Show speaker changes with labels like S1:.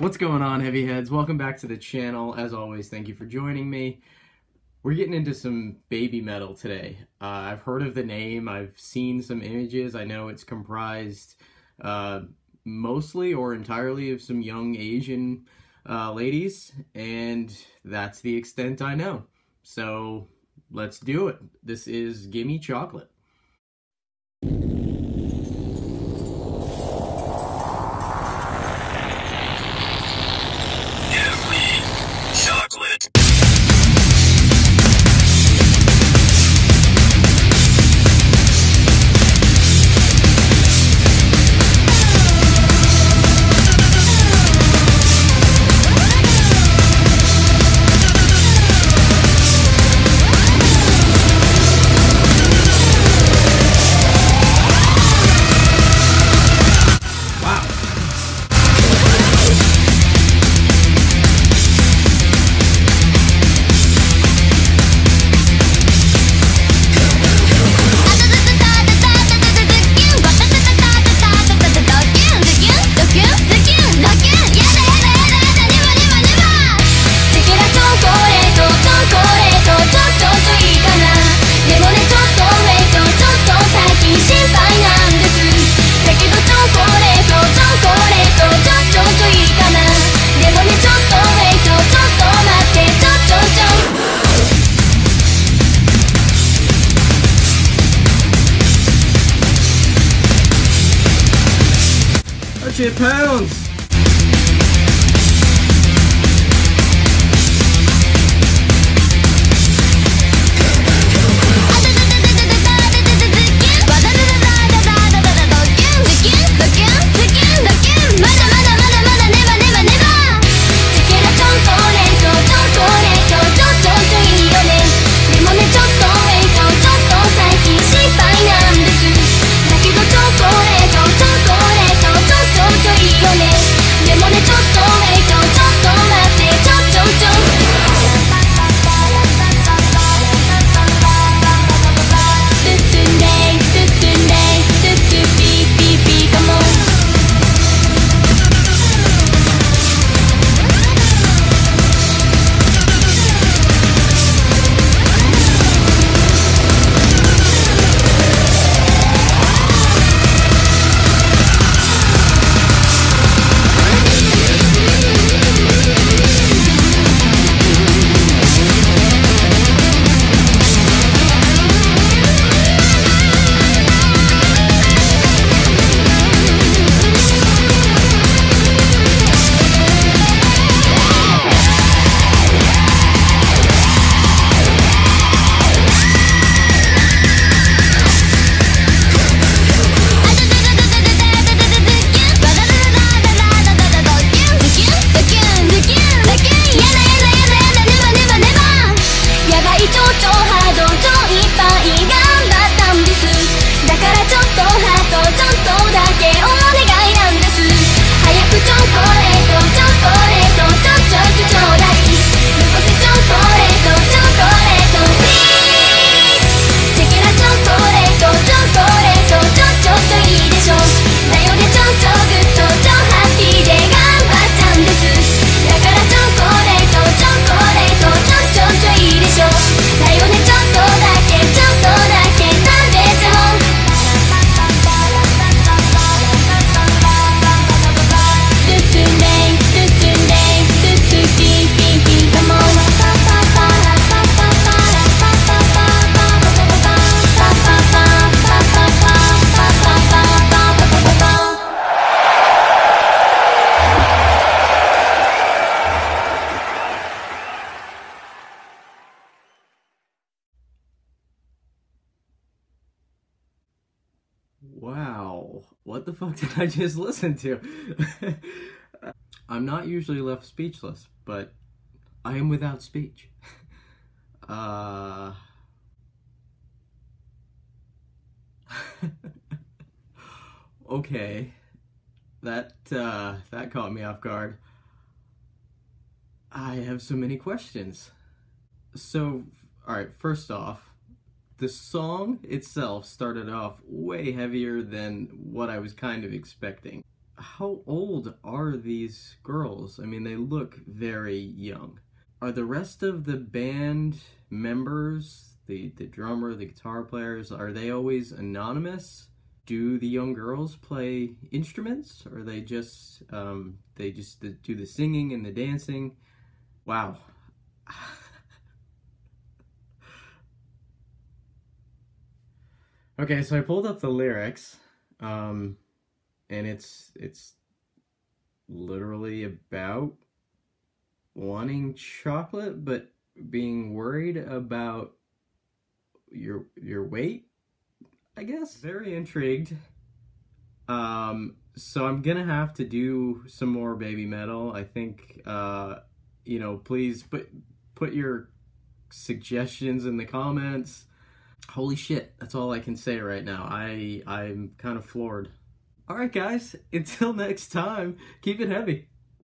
S1: What's going on, heavy heads? Welcome back to the channel. As always, thank you for joining me. We're getting into some BABYMETAL today. Uh, I've heard of the name, I've seen some images. I know it's comprised uh, mostly or entirely of some young Asian uh, ladies, and that's the extent I know. So let's do it. This is Gimme Chocolate.
S2: chocolate.
S1: 30 pounds. What the fuck did I just listen to? I'm not usually left speechless, but I am without speech. Uh. okay, that uh, that caught me off guard. I have so many questions. So, all right, first off, the song itself started off way heavier than what I was kind of expecting.
S2: how old are these girls? I mean, they look very young. Are the rest of the band members, the the drummer, the guitar players, are they always anonymous? Do the young girls play instruments, or are they just um, they just do the singing and the dancing? Wow. Okay, so I pulled up the lyrics, um, and it's it's literally about wanting chocolate but being worried about your your weight i guess? Very intrigued. Um so i'm gonna have to do some more BABYMETAL. I think uh you know please put put your suggestions in the comments holy shit that's all i can say right now. I i'm kind of floored. All right guys until next time keep it heavy